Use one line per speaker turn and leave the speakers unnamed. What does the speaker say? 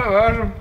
Sacanagem.